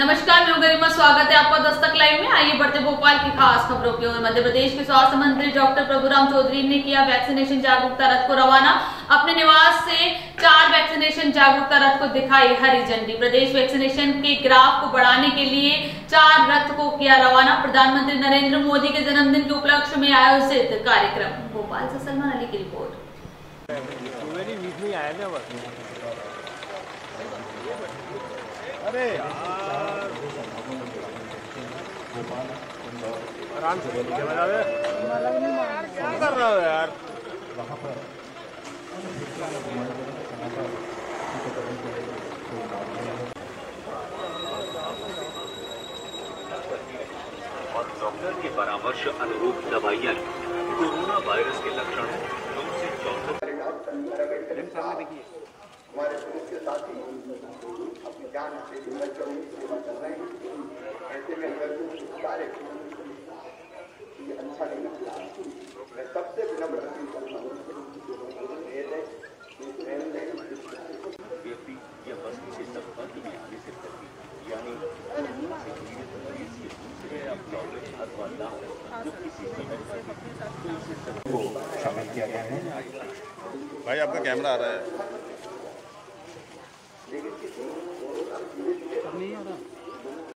नमस्कार, मैं गरिमा, स्वागत है आपका दस्तक लाइव में। आइए बढ़ते भोपाल की खास खबरों की ओर। मध्य प्रदेश के स्वास्थ्य मंत्री डॉक्टर प्रभुराम चौधरी ने किया वैक्सीनेशन जागरूकता रथ को रवाना। अपने निवास से चार वैक्सीनेशन जागरूकता रथ को दिखाई हरी झंडी। प्रदेश वैक्सीनेशन के ग्राफ को बढ़ाने के लिए चार रथ को किया रवाना। प्रधानमंत्री नरेंद्र मोदी के जन्मदिन के उपलक्ष्य में आयोजित कार्यक्रम। भोपाल से सलमान अली की रिपोर्ट। अरे आराम से बोलिए क्या कर रहा हो यार और डॉक्टर के परामर्श अनुरूप दवाइयाँ कोरोना वायरस के लक्षण दो से चौदह हमारे पुलिस के अपनी जान से कर रहे हैं ऐसे में कुछ मैं सबसे विनम्र हूँ है। व्यक्ति या वस्तु के संपर्क में आने से यानी भाई आपका कैमरा आ रहा है।